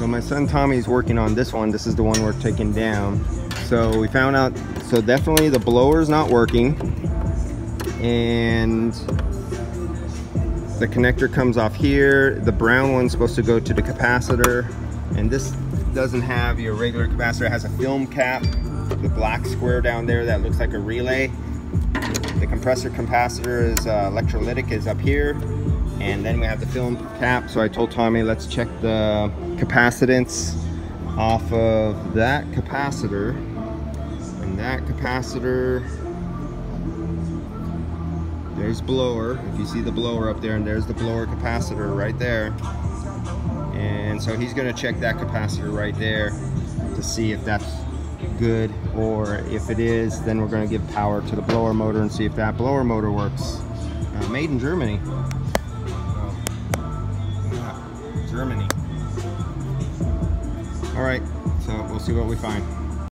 So my son Tommy's working on this one. This is the one we're taking down. So we found out, so definitely the blower's not working. And the connector comes off here. The brown one's supposed to go to the capacitor. And this doesn't have your regular capacitor. It has a film cap. The black square down there that looks like a relay. The compressor capacitor is uh, electrolytic is up here. And then we have the film cap. So I told Tommy, let's check the capacitance off of that capacitor. And that capacitor, there's blower. If you see the blower up there and there's the blower capacitor right there. And so he's gonna check that capacitor right there to see if that's good or if it is then we're going to give power to the blower motor and see if that blower motor works uh, made in Germany Germany. All right so we'll see what we find